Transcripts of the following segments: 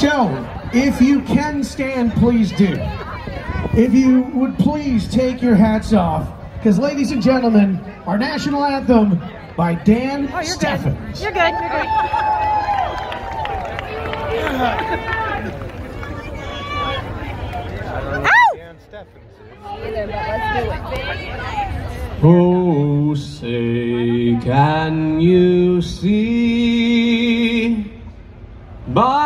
So, if you can stand, please do. If you would please take your hats off, because ladies and gentlemen, our national anthem by Dan Oh, you're Stephans. good. You're good. You're good. Oh, say, can you see by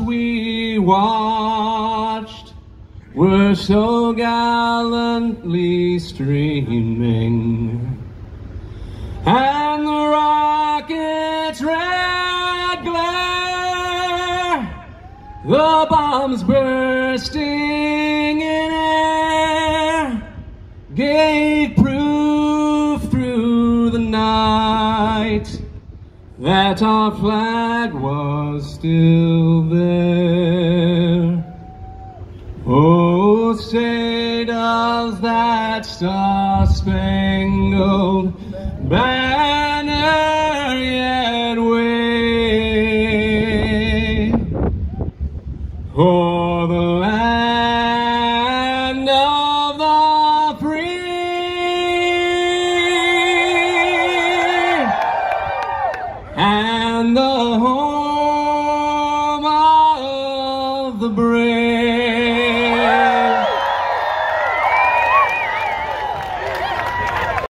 we watched were so gallantly streaming. And the rocket's red glare the bombs bursting in air that our flag was still there. Oh, say does that star-spangled banner yet wave? For and the home of the brave.